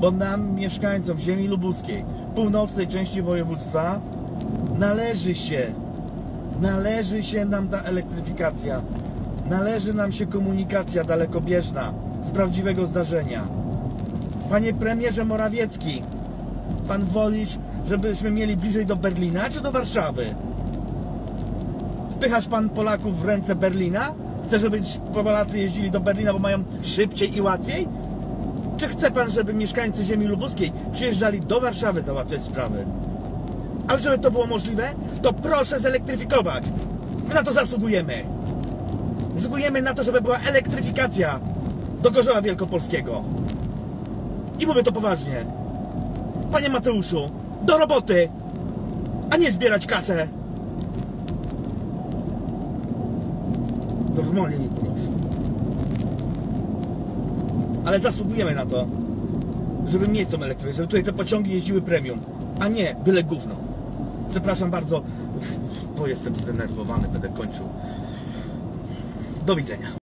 bo nam, mieszkańcom ziemi lubuskiej, północnej części województwa, należy się, należy się nam ta elektryfikacja, należy nam się komunikacja dalekobieżna z prawdziwego zdarzenia. Panie premierze Morawiecki, pan wolisz, żebyśmy mieli bliżej do Berlina czy do Warszawy? Wpychasz pan Polaków w ręce Berlina? Chce, żeby Polacy jeździli do Berlina, bo mają szybciej i łatwiej? Czy chce pan, żeby mieszkańcy ziemi lubuskiej przyjeżdżali do Warszawy załatwiać sprawy? Ale żeby to było możliwe, to proszę zelektryfikować. My na to zasługujemy. Zasługujemy na to, żeby była elektryfikacja do Gorzowa Wielkopolskiego. I mówię to poważnie. Panie Mateuszu, do roboty, a nie zbierać kasę. Normalnie nie północ. Ale zasługujemy na to, żeby mieć tą elektrykę, żeby tutaj te pociągi jeździły premium, a nie byle gówno. Przepraszam bardzo, bo jestem zdenerwowany, będę kończył. Do widzenia.